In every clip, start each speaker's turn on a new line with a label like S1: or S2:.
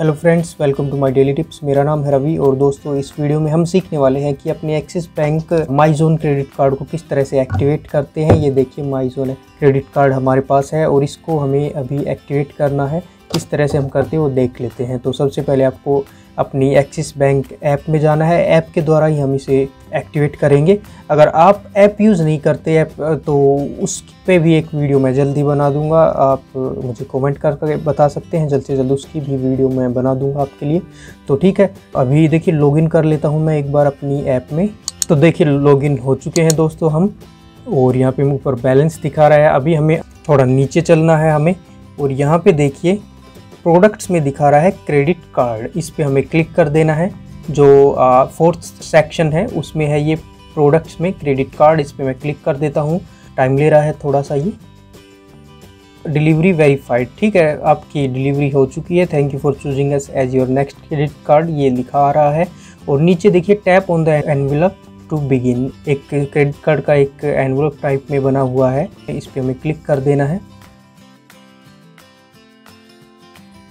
S1: Hello friends welcome to my daily tips मेरा नाम है रवि और दोस्तों, इस वीडियो में हम सीखने वाले हैं कि अपने Axis Bank My Zone credit card को किस तरह से एक्टिवेट करते हैं। ये देखिए माई जोन क्रेडिट कार्ड हमारे पास है और इसको हमें अभी एक्टिवेट करना है। किस तरह से हम करते हैं वो देख लेते हैं। तो सबसे पहले आपको अपनी एक्सिस बैंक ऐप में जाना है। ऐप के द्वारा ही हम इसे एक्टिवेट करेंगे। अगर आप ऐप यूज़ नहीं करते ऐप तो उस पे भी एक वीडियो मैं जल्दी बना दूँगा। आप मुझे कमेंट करके बता सकते हैं। जल्द से जल्द उसकी भी वीडियो मैं बना दूँगा आपके लिए। तो ठीक है, अभी देखिए लॉगिन कर लेता हूँ मैं एक बार अपनी ऐप में। तो देखिए लॉगिन हो चुके हैं दोस्तों हम। और यहाँ पे ऊपर बैलेंस दिखा रहा है। अभी हमें थोड़ा नीचे चलना है हमें। और यहाँ पे देखिए प्रोडक्ट्स में दिखा रहा है क्रेडिट कार्ड। इस पर हमें क्लिक कर देना है। जो फोर्थ सेक्शन है, उसमें है ये प्रोडक्ट्स में क्रेडिट कार्ड। इस पर मैं क्लिक कर देता हूँ। टाइम ले रहा है थोड़ा सा ये। डिलीवरी वेरीफाइड, ठीक है? आपकी डिलीवरी हो चुकी है। Thank you for choosing us as your next credit card. ये लिखा आ रहा है। और नीचे देखिए, tap on the envelope to begin. एक क्रेडिट कार्ड का एक एनवेलप टाइप में बना हुआ है। इस पर हमें क्लिक कर देना है।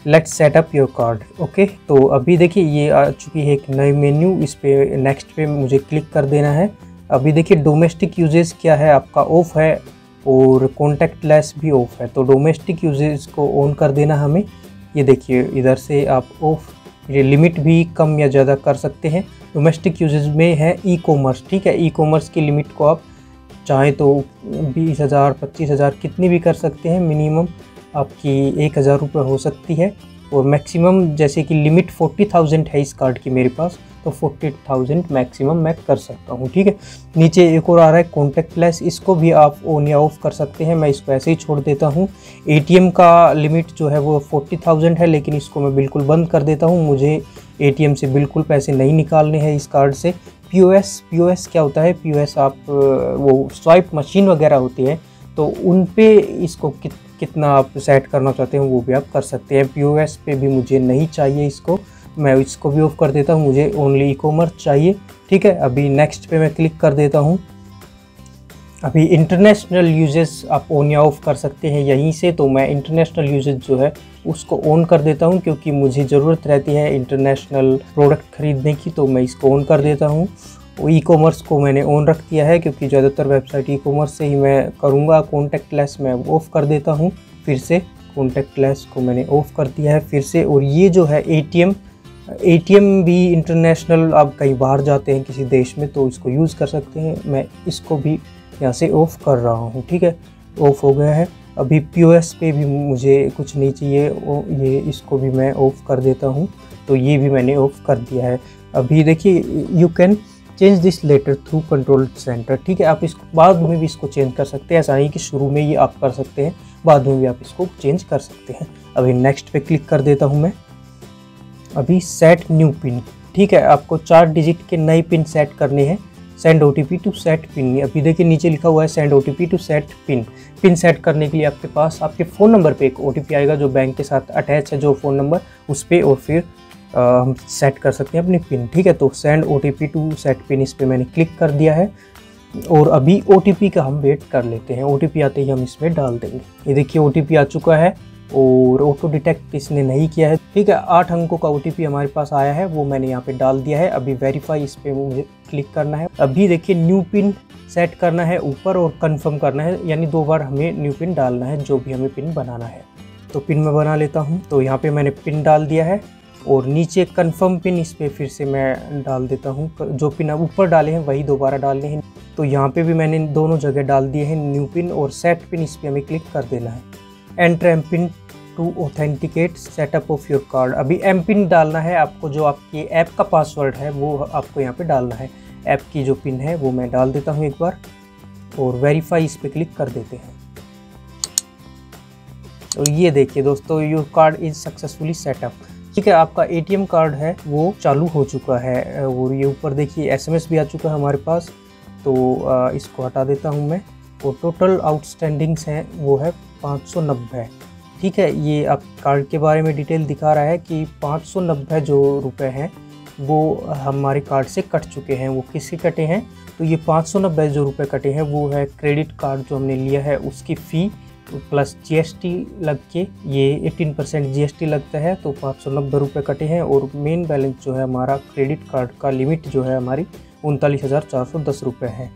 S1: Let's set up your card okay तो अभी देखिए ये आ चुकी है एक नई मेन्यू इस पर नेक्स्ट पे मुझे क्लिक कर देना है। अभी देखिए डोमेस्टिक यूजेस क्या है, आपका ऑफ़ है और कॉन्टैक्ट लेस भी ऑफ़ है। तो डोमेस्टिक यूजेस को ऑन कर देना हमें। ये देखिए, इधर से आप ऑफ़ ये लिमिट भी कम या ज़्यादा कर सकते हैं। डोमेस्टिक यूजेस में है ई कॉमर्स ठीक है? ई कॉमर्स की लिमिट को आप चाहें तो बीस हज़ार, पच्चीस हज़ार कितनी भी कर सकते हैं मिनिमम आपकी एक हज़ार रुपये हो सकती है। और मैक्सिमम जैसे कि लिमिट फोर्टी थाउज़ेंड है इस कार्ड की मेरे पास तो फोर्टी थाउज़ेंड मैक्सिमम मैं कर सकता हूँ, ठीक है? नीचे एक और आ रहा है कॉन्टैक्ट लेस इसको भी आप ऑन या ऑफ़ कर सकते हैं, मैं इसको ऐसे ही छोड़ देता हूँ। एटीएम का लिमिट जो है वो फोर्टी थाउज़ेंड है, लेकिन इसको मैं बिल्कुल बंद कर देता हूँ। मुझे एटीएम से बिल्कुल पैसे नहीं निकालने हैं इस कार्ड से। पी ओ क्या होता है? पीओएस आप, वो स्वाइप मशीन वगैरह होती है तो उन पे इसको कित कितना आप सेट करना चाहते हैं, वो भी आप कर सकते हैं। पीओएस पे भी मुझे नहीं चाहिए इसको। मैं इसको भी ऑफ़ कर देता हूँ, मुझे ओनली ई कॉमर्स चाहिए। ठीक है, अभी नेक्स्ट पे मैं क्लिक कर देता हूँ। अभी इंटरनेशनल यूजेस आप ऑन या ऑफ़ कर सकते हैं यहीं से तो मैं इंटरनेशनल यूजेस जो है, उसको ऑन कर देता हूँ, क्योंकि मुझे ज़रूरत रहती है इंटरनेशनल प्रोडक्ट ख़रीदने की तो मैं इसको ऑन कर देता हूँ। ई कॉमर्स को मैंने ऑन रख दिया है, क्योंकि ज़्यादातर वेबसाइट ई कॉमर्स से ही मैं करूँगा। कॉन्टैक्ट लेस मैं ऑफ़ कर देता हूँ, फिर से कॉन्टैक्ट लेस को मैंने ऑफ़ कर दिया है, फिर से। और ये जो है ए टी भी इंटरनेशनल आप कहीं बाहर जाते हैं किसी देश में तो इसको यूज़ कर सकते हैं। मैं इसको भी यहाँ से ऑफ़ कर रहा हूँ, ठीक है? ऑफ़ हो गया है। अभी पीओएस पे भी मुझे कुछ नहीं चाहिए ये इसको भी मैं ऑफ़ कर देता हूँ तो ये भी मैंने ऑफ़ कर दिया है। अभी देखिए you can change this letter through control centre ठीक है? आप इसको, बाद में भी इसको चेंज कर सकते हैं। ऐसा नहीं कि शुरू में ही आप कर सकते हैं, बाद में भी आप इसको चेंज कर सकते हैं। अभी नेक्स्ट पे क्लिक कर देता हूँ मैं। अभी सेट न्यू पिन ठीक है? आपको चार डिजिट के नए पिन सेट करने हैं। Send OTP to set PIN अभी देखिए नीचे लिखा हुआ है send OTP to set PIN PIN set करने के लिए आपके पास, आपके फ़ोन नंबर पे एक ओटीपी आएगा जो बैंक के साथ अटैच है, जो फ़ोन नंबर उस पर और फिर हम सेट कर सकते हैं अपनी पिन ठीक है? तो send O T P to set PIN इस पर मैंने क्लिक कर दिया है। और अभी ओ टी पी का हम वेट कर लेते हैं। ओ टी पी आते ही हम इसमें डाल देंगे। ये देखिए ओ टी पी आ चुका है और ऑटो डिटेक्ट इसने नहीं किया है। ठीक है, आठ अंकों का ओटीपी हमारे पास आया है, वो मैंने यहाँ पे डाल दिया है। अभी वेरीफाई इस पर मुझे क्लिक करना है। अभी देखिए न्यू पिन सेट करना है ऊपर और कंफर्म करना है। यानी दो बार हमें न्यू पिन डालना है, जो भी हमें पिन बनाना है। तो पिन मैं बना लेता हूँ। तो यहाँ पे मैंने पिन डाल दिया है। और नीचे कन्फर्म पिन इस पर फिर से मैं डाल देता हूँ। जो पिन आप ऊपर डाले हैं, वही दोबारा डालने हैं। तो यहाँ पे भी मैंने दोनों जगह डाल दिए हैं न्यू पिन और सेट पिन इस पर हमें क्लिक कर देना है। Enter M PIN to authenticate setup of your card अभी एम पिन डालना है आपको, जो आपकी ऐप का पासवर्ड है, वो आपको यहाँ पे डालना है। ऐप की जो पिन है, वो मैं डाल देता हूँ एक बार और वेरीफाई इस पर क्लिक कर देते हैं। और ये देखिए दोस्तों your card is successfully setup ठीक है, आपका एटीएम कार्ड है, वो चालू हो चुका है, और ये ऊपर देखिए एसएमएस भी आ चुका है हमारे पास। तो इसको हटा देता हूँ मैं। और टोटल आउटस्टैंडिंग्स हैं, वो है पाँच सौ नब्बे। ठीक है, ये आप कार्ड के बारे में डिटेल दिखा रहा है कि पाँच सौ नब्बे जो रुपए हैं, वो हमारे कार्ड से कट चुके हैं। वो किसके कटे हैं? तो ये पाँच सौ नब्बे जो रुपये कटे हैं, वो है क्रेडिट कार्ड जो हमने लिया है, उसकी फ़ी प्लस जीएसटी लग के ये 18 परसेंट जी लगता है तो पाँच सौ नब्बे रुपये कटे हैं और मेन बैलेंस जो है हमारा क्रेडिट कार्ड का लिमिट जो है हमारी उनतालीस हज़ार चार सौ दस रुपये है।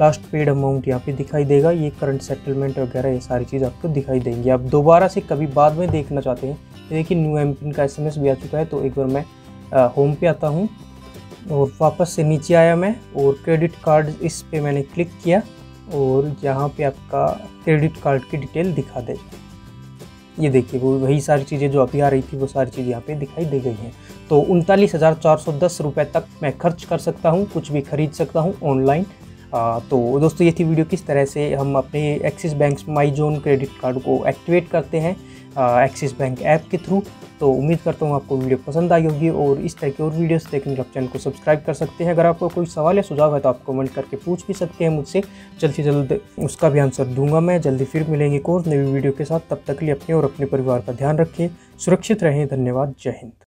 S1: लास्ट पेड अमाउंट यहाँ पे दिखाई देगा, ये करंट सेटलमेंट वगैरह ये सारी चीज़ आपको दिखाई देंगी। आप दोबारा से कभी बाद में देखना चाहते हैं देखिए न्यू एम का एसएमएस भी आ चुका है तो एक बार मैं होम पे आता हूँ और वापस से नीचे आया मैं और क्रेडिट कार्ड इस पर मैंने क्लिक किया। और यहाँ पे आपका क्रेडिट कार्ड की डिटेल दिखा दे। ये देखिए, वो वही सारी चीज़ें जो अभी आ रही थी, वो सारी चीज़ें यहाँ पे दिखाई दे गई हैं। तो उनतालीस हज़ार चार सौ दस रुपये तक मैं खर्च कर सकता हूँ, कुछ भी खरीद सकता हूँ ऑनलाइन तो दोस्तों, ये थी वीडियो किस तरह से हम अपने Axis Bank My Zone credit card को एक्टिवेट करते हैं एक्सिस बैंक ऐप के थ्रू तो उम्मीद करता हूँ आपको वीडियो पसंद आई होगी और इस तरह की और वीडियोस देखने के लिए आप चैनल को सब्सक्राइब कर सकते हैं। अगर आपको कोई सवाल या सुझाव है तो आप कमेंट करके पूछ भी सकते हैं मुझसे। जल्द से जल्द उसका भी आंसर दूँगा मैं। जल्दी फिर मिलेंगे कोर्स नई वीडियो के साथ। तब तक लिए अपने और अपने परिवार का ध्यान रखें, सुरक्षित रहें। धन्यवाद। जय हिंद।